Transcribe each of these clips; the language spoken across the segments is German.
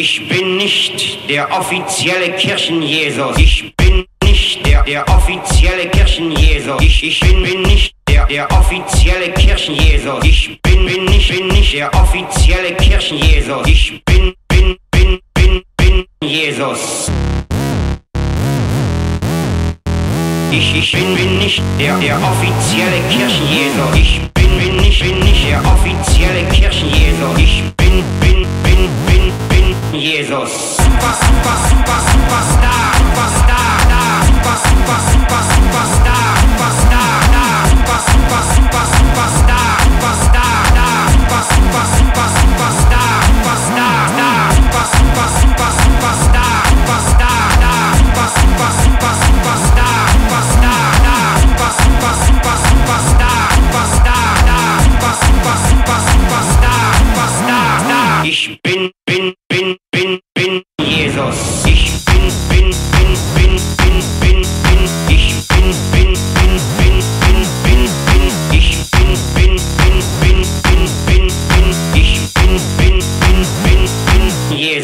Ich bin nicht der offizielle Kirchenjesus. Ich bin nicht der, der offizielle Kirchenjesus. Ich, ich bin, bin nicht der, der offizielle Kirchenjesus. Ich bin, bin nicht, bin nicht der offizielle Kirchenjesus. Ich bin, bin, bin, bin, bin Jesus. Ich, ich bin, bin nicht der, der offizielle Kirchenjesus. Ich Jesus. Super, super, super, Superstar,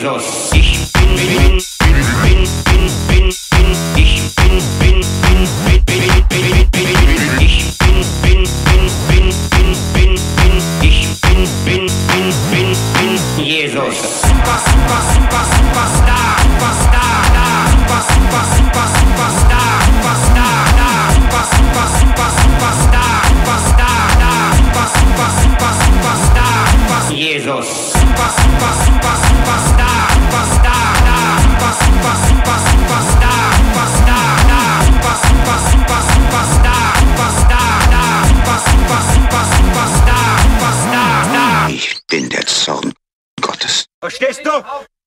bin, Jesus. Ich bin, bin, bin, bin, bin, bin, bin. Ich bin, bin, bin, bin, bin, bin, bin, bin. Ich bin, bin, bin, bin, bin, bin, bin. Ich bin, bin, bin, bin, bin, Jesus. Super, super, super, Superstar, Superstar, da. Super, super, super, Superstar, Superstar, da. Super, super, super, Superstar, Superstar, da. Super, super, super, Superstar, Jesus. Super, super, super, Verstehst du?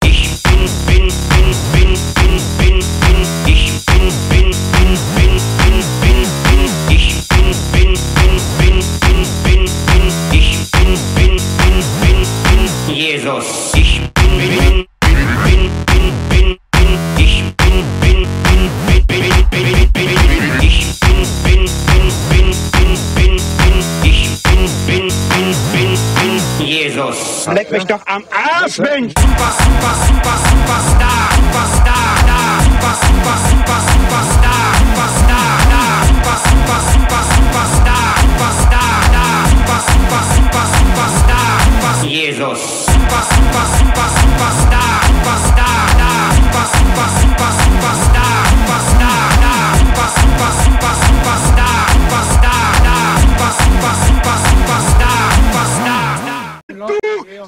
Ich bin, bin, bin, bin, bin, bin, bin. Ich bin, bin, bin, bin, bin, bin, bin. Ich bin, bin, bin, bin, bin, bin, bin. Ich bin, bin, bin, bin, bin, Jesus. Ich bin, bin, Jesus. Leck mich doch am Arsch, Mensch! Super, super, super, Superstar, Superstar, da. Super, super, super, Superstar, Superstar, da. Super, super, super, Superstar, Superstar, da. Super, super, super, Superstar, Superstar, Jesus.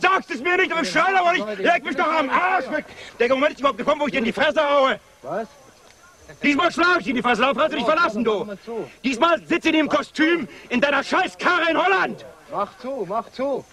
Sagst es mir nicht, aber schreie aber nicht. Leg mich doch am Arsch weg. Der Moment ist überhaupt gekommen, wo ich dir in die Fresse haue. Was? Diesmal schlage ich in die Fresse, Lauf, hast du dich verlassen, du. Diesmal sitze ich in dem Kostüm in deiner scheiß Karre in Holland. Mach zu, mach zu.